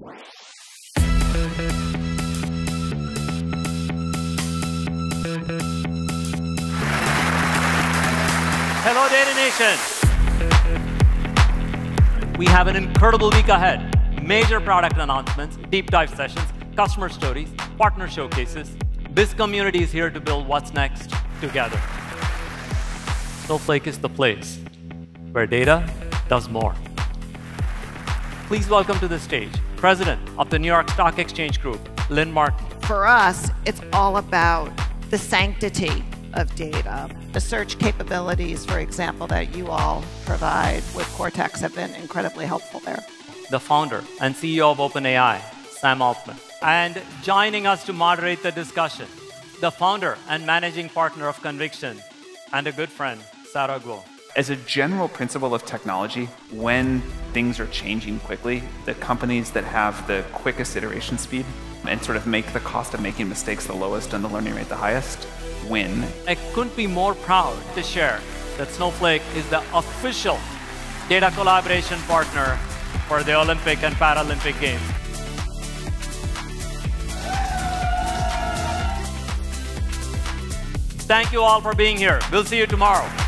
Hello, Data Nation. We have an incredible week ahead. Major product announcements, deep dive sessions, customer stories, partner showcases. This community is here to build what's next together. Snowflake is the place where data does more. Please welcome to the stage President of the New York Stock Exchange Group, Lynn Martin. For us, it's all about the sanctity of data. The search capabilities, for example, that you all provide with Cortex have been incredibly helpful there. The founder and CEO of OpenAI, Sam Altman. And joining us to moderate the discussion, the founder and managing partner of Conviction, and a good friend, Sarah Guo. As a general principle of technology, when things are changing quickly, the companies that have the quickest iteration speed and sort of make the cost of making mistakes the lowest and the learning rate the highest win. I couldn't be more proud to share that Snowflake is the official data collaboration partner for the Olympic and Paralympic Games. Thank you all for being here. We'll see you tomorrow.